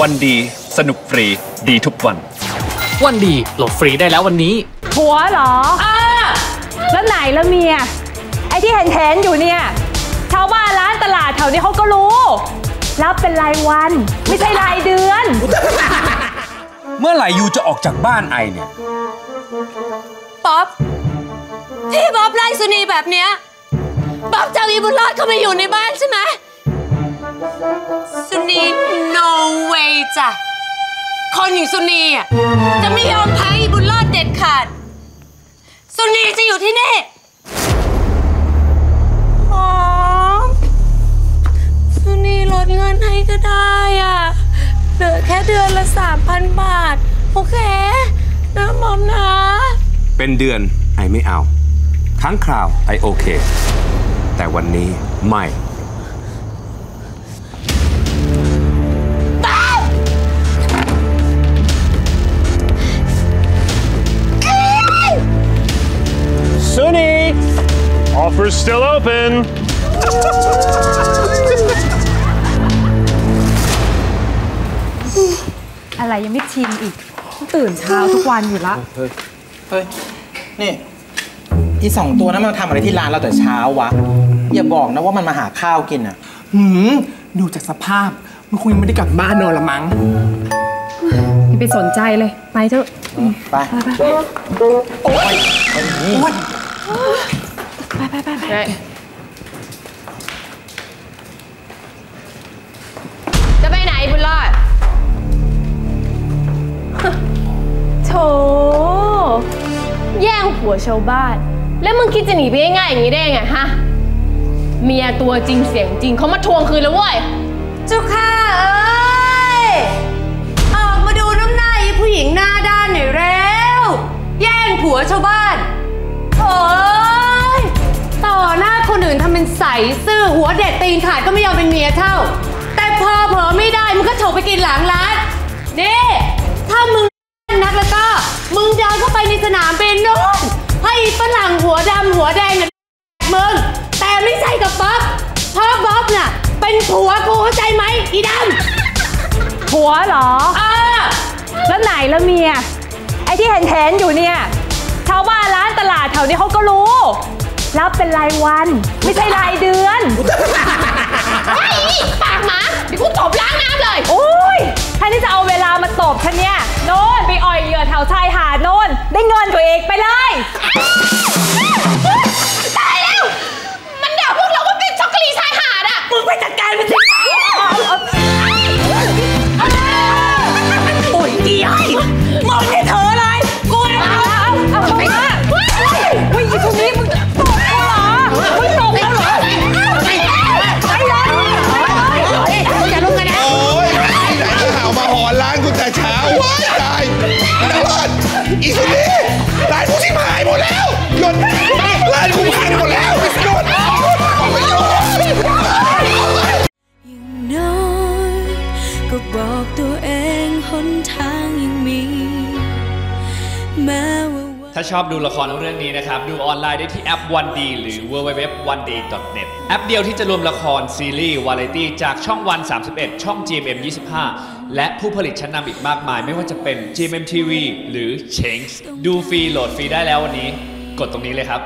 วันดี สนุกฟรี ดีทุกวัน วันดีโหลดฟรีได้แล้ววันนี้ผัวเหรอแล้วไหนแล้วเมีย ไอ้ที่เห็นเห็นๆอยู่เนี่ยชาวบ้านร้านตลาดแถวนี้เขาก็รู้ รับเป็นรายวัน ไม่ใช่รายเดือน เมื่อไหร่ยูจะออกจากบ้านไอเนี่ย ป๊อปที่บ๊อบไล่สุนีแบบเนี้ยบ๊อบจะเอาอีบุญรอดเข้ามาอยู่ในบ้านใช่ไหมสุนี no way จ้ะ คนอย่างสุนีอะจะไม่ยอมแพ้อีบุญรอดเด็ดขาด สุนีจะอยู่ที่นี่หอมสุนีลดเงินให้ก็ได้อะ เหลือแค่เดือนละ3,000บาท โอเคนะหมอมนะ เป็นเดือนไอไม่เอา ครั้งคราวไอโอเค แต่วันนี้ไม่ Offer's still open. อะไรยังไม่ชินอีกต้องตื่นเช้าทุกวันอยู่ละ เฮ้ย เฮ้ย นี่ อีสองตัวนั้นมันทำอะไรที่ร้านเราแต่เช้าวะ อย่าบอกนะว่ามันมาหาข้าวกินอะ หืม ดูจากสภาพ มันคงยังไม่ได้กลับบ้านนอนละมั้งอย่าไปสนใจเลย ไปเถอะ ไป โอ้ยเอาอย่างนี้ ไปไปไปไปจะไปไหนบุญรอดโถแย่งผัวชาวบ้าน แล้วมึงคิดจะหนีไปง่ายๆอย่างนี้ได้ยังไงฮะ เมียตัวจริงเสียงจริงเขามาทวงคืนแล้วเว้ย เจ้าค่ะเอ้ย ออกมาดูน้ำหน้าไอ้ผู้หญิงหน้าด้านหน่อยเร็ว แย่งผัวชาวบ้านโอ้ย ต่อหน้าคนอื่นทำเป็นใสซื่อหัวเด็ดตีนขาดก็ไม่ยอมเป็นเมียเท่า แต่พอเผลอไม่ได้มึงก็โฉบไปกินหลังร้านนี่ถ้ามึงนักแล้วก็ มึงเดินเข้าไปในสนามบินนู่นให้ฝรั่งหัวดำหัวแดงน่ะมึง แต่ไม่ใช่กับบ๊อบเพราะบ๊อบน่ะ เป็นผัวกูเข้าใจไหมอีดผัวเหรอำเออแล้วไหนแล้วเมียไอ้ที่เห็นเห็นๆอยู่เนี่ยชาวบ้านร้านตลาดแถวนี้เขาก็รู้ รับเป็นรายวัน ไม่ใช่รายเดือนไอ้นี่ปากหมาเดี๋ยวกูตบล้างน้ำเลยโอ้ยแทนที่จะเอาเวลามาตบฉันเนี่ยโน่นไปอ่อยเหยื่อแถวชายหาดโน่นได้เงินตัวเองไปเลยตายแล้ว มันด่าพวกเราว่าเป็นช็อกโกแลตชายหาดอะมึงไปจัดการมันสิ อีสุนี่ร้านกูชิบหายหมดแล้วหยุดร้านกูพังหมดแล้วหยุดหยุดก็บอกตัวเองหนทางยังมีแม้ว่าถ้าชอบดูละครเรื่องนี้นะครับ ดูออนไลน์ได้ที่แอปวันดีหรือ www.oneday.net แอปเดียวที่จะรวมละครซีรีส์วาไรตี้จากช่องวัน 31 ช่อง GMM 25 และผู้ผลิตชั้นนำอีกมากมาย ไม่ว่าจะเป็น GMM TV หรือ c h a n g e ดูฟรีโหลดฟรีได้แล้ววันนี้ กดตรงนี้เลยครับ